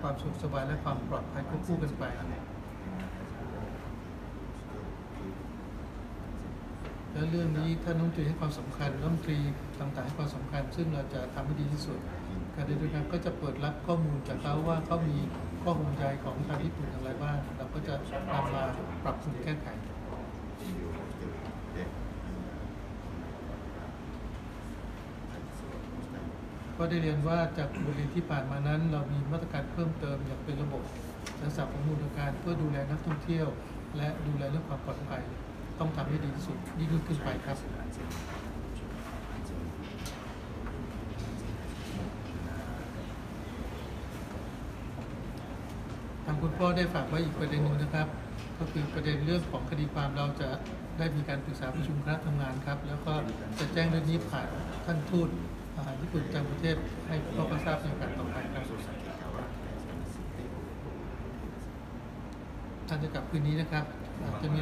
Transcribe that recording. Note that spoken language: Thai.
ความสุขสบายและความปลอดภัยควบคู่กันไปแล้วเรื่องนี้ท่านรัฐมนตรีให้ความสำคัญรัฐมนตรีต่างๆให้ความสำคัญ ซึ่งเราจะทำให้ดีที่สุด การเดินทางก็จะเปิดรับข้อมูลจากเขาว่าเขามีข้อห่วงใยของทางญี่ปุ่นอย่างไรบ้างเราก็จะนำมาปรับปรุงแก้ไข ก็ได้เรียนว่าจากบทเรียนที่ผ่านมานั้น เรามีมาตรการเพิ่มเติมอย่างเป็นระบบรักษาข้อมูลการเพื่อดูแลนักท่องเที่ยว และดูแลเรื่องความปลอดภัย ต้องทำให้ดีที่สุดยิ่งขึ้นไปครับทางคุณพ่อได้ฝากไว้อีกประเด็นหนึ่งนะครับ ก็คือประเด็นเรื่องของคดีความเราจะได้มีการปรึกษาประชุมคณะทำงานครับ แล้วก็จะแจ้งเรื่องนี้ผ่านท่านทูต อ่าญี่ปุ่นจังประเทศให้พ่อก็ทราบในโอกาสต่อไปครับท่านจะกลับคืนนี้นะครับจะมี